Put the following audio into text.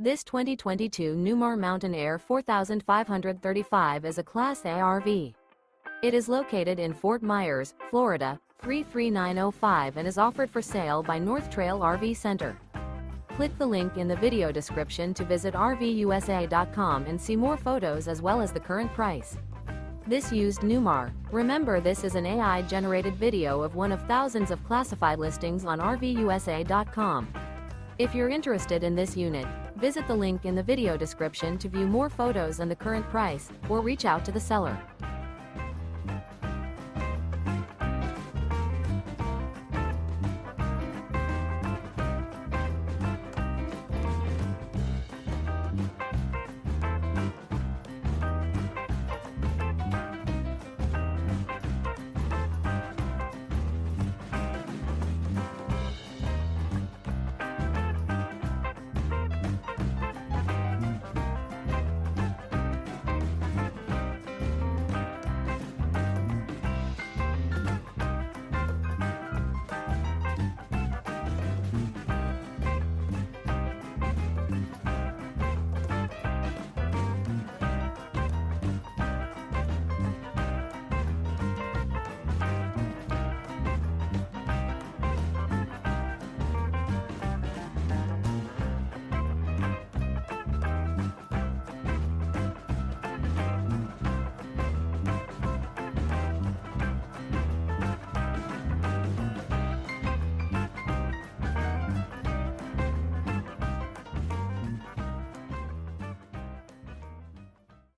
This 2022 Newmar Mountain Aire 4535 is a Class A RV. It is located in Fort Myers, Florida, 33905 and is offered for sale by North Trail RV Center. Click the link in the video description to visit RVUSA.com and see more photos as well as the current price. This used Newmar. Remember this is an AI-generated video of one of thousands of classified listings on RVUSA.com. If you're interested in this unit, visit the link in the video description to view more photos and the current price, or reach out to the seller.